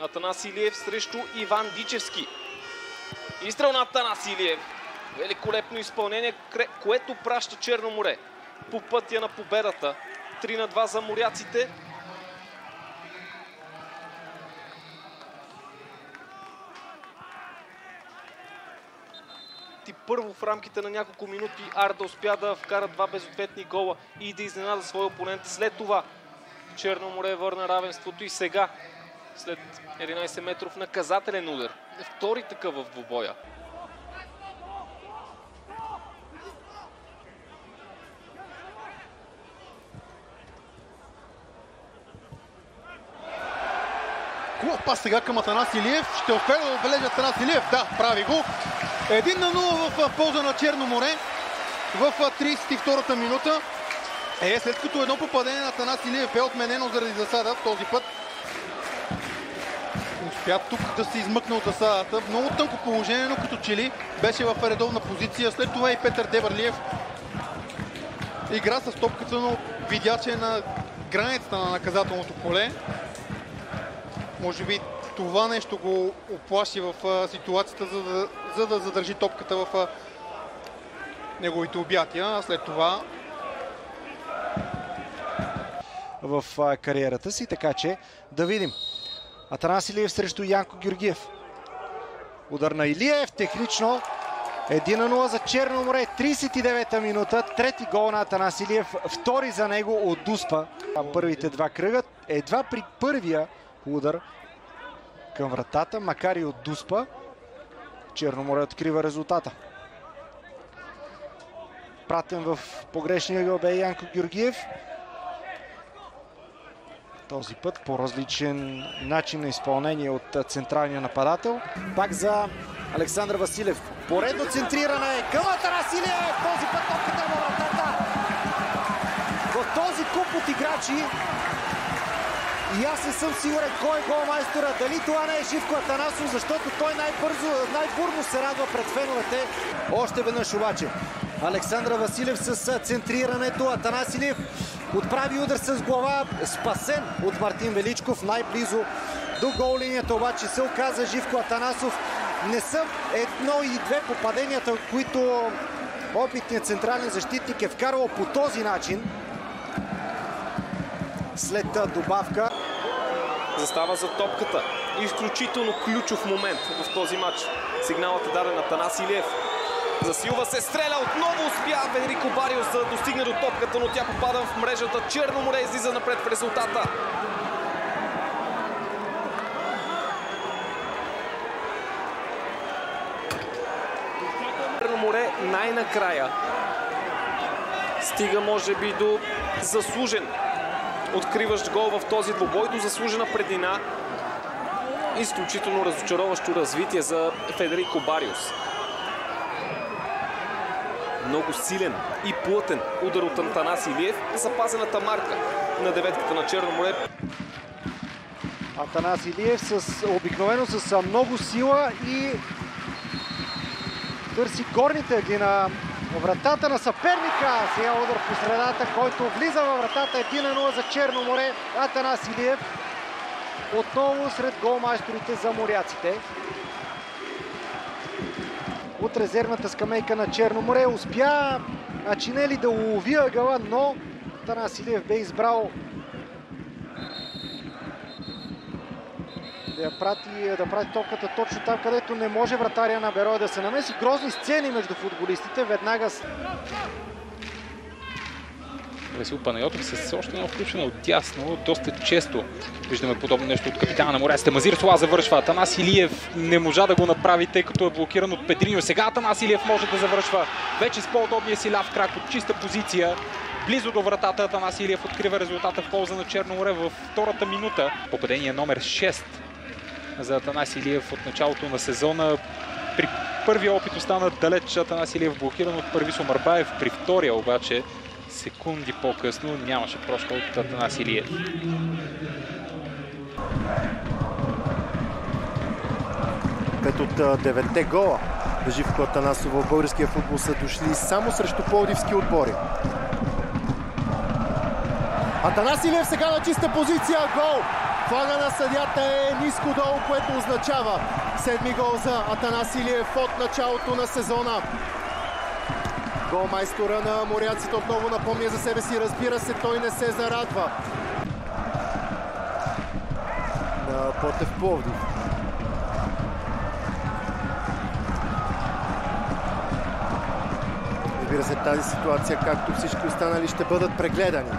Атанас Илиев срещу Иван Дичевски. Изстрел на Атанас Илиев. Великолепно изпълнение, което праща Черно море по пътя на победата. 3 на 2 за моряците. ти първо в рамките на няколко минути Арда успя да вкара два безответни гола и да изненада своя опонент. След това Черно море върна равенството и сега след 11 метров наказателен удар. Втори такъв в двубоя. Хубав пас сега към Атанас Илиев. Ще успее да отбележи Атанас Илиев. Да, прави го. Един на 0 в полза на Черно море в 32-та минута. Е, след като едно попадение на Атанас Илиев е отменено заради засада този път, успя тук да се измъкне от засадата. Много тънко положение, но като че ли беше в редовна позиция. След това и Петър Дебърлиев игра с топката, но видя, че е на границата на наказателното поле. Може би това нещо го оплаши в ситуацията, за да, за да задържи топката в неговите обятия. А след това в кариерата си, така че да видим. Атанас Илиев срещу Янко Георгиев. Удар на Илиев, технично. 1 на 0 за Черно море, 39-та минута. Трети гол на Атанас Илиев, втори за него от Дуспа. Първите два кръга. Едва при първия удар към вратата, макар и от Дуспа. Черноморе открива резултата. Пратен в погрешния гъл бе Янко Георгиев. Този път по различен начин на изпълнение от централния нападател. Пак за Александър Василев. Поредно центриране към Атанас. Този път топката на вратата. В този куп от играчи и аз не съм сигурен кой е голмайстора. Дали това не е Живко Атанасов, защото той най-бързо, най-бурно се радва пред феновете. Още веднъж обаче. Александра Василев с центрирането. Атанас Илиев отправи удар с глава. Спасен от Мартин Величков. Най-близо до гол линията обаче се оказа Живко Атанасов. Не са едно и две попаденията, които опитният централен защитник е вкарвал по този начин след добавка. Застава за топката. Изключително ключов момент в този матч. Сигналът е даден на Танас Илиев. Засилва се, стреля, отново успя Федерико Бариус да достигне до топката, но тя попада в мрежата. Черно море излиза напред в резултата. Черно море най-накрая стига може би до заслужен откриващ гол в този двубой до заслужена предина. Изключително разочароващо развитие за Федерико Бариус. Много силен и плътен удар от Антанас Илиев. Запазената марка на деветката на Черно море. Атанас Илиев с, обикновено с много сила и търси горните ъгли на вратата на съперника. Сега удар по средата, който влиза във вратата 1 на 0 за Черно море. Атанас Илиев отново сред голмайсторите за моряците. От резервната скамейка на Черно море успя Ачинели да улови ъгъла, но Атанас Илиев бе избрал да я прати, да прати топката точно там, където не може вратаря на Берой да се намеси. Грозни сцени между футболистите. Веднага. Васил Панайотов с още едно включено от тясно. Доста често виждаме подобно нещо от капитана на моряците. Мазир Сола завършва. Атанас Илиев не можа да го направи, тъй като е блокиран от Педринио. Сега Атанас Илиев може да завършва вече с по-удобния си ляв крак от чиста позиция. Близо до вратата Атанас Илиев открива резултата в полза на Черно море във втората минута. Попадение номер 6 за Атанас Илиев от началото на сезона. При първия опит остана далеч Атанас Илиев блокиран от първи Сомарбаев. При втория обаче секунди по-късно нямаше просто от Атанас Илиев. Пет от девете гола Живко Атанасов в българския футбол са дошли само срещу плодивски отбори. Атанас Илиев сега на чиста позиция. Гол! Флага на съдята е ниско долу, което означава седми гол за Атанас Илиев от началото на сезона. Голмайстора на моряците отново напомня за себе си. Разбира се, той не се зарадва. На Потев Пловдив. Разбира се, тази ситуация, както всички останали, ще бъдат прегледани.